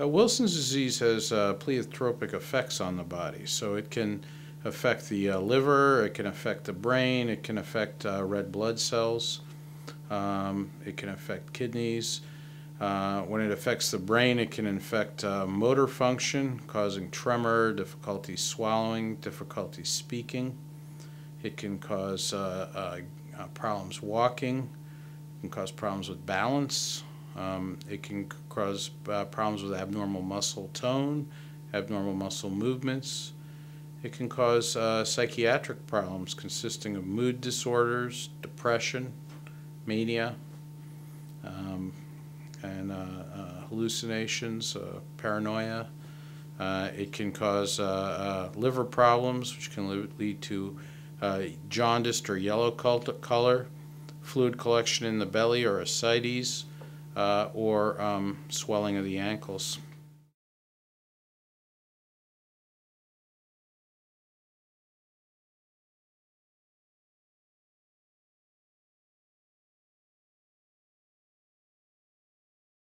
Uh, Wilson's disease has uh, pleiotropic effects on the body, so it can affect the uh, liver, it can affect the brain, it can affect uh, red blood cells, um, it can affect kidneys. Uh, when it affects the brain, it can affect uh, motor function, causing tremor, difficulty swallowing, difficulty speaking. It can cause problems walking, it can cause problems with balance. Um, it can cause uh, problems with abnormal muscle tone, abnormal muscle movements. It can cause uh, psychiatric problems consisting of mood disorders, depression, mania, um, and uh, uh, hallucinations, uh, paranoia. Uh, it can cause liver problems, which can lead to jaundiced or yellow color, fluid collection in the belly or ascites, uh, or um, swelling of the ankles.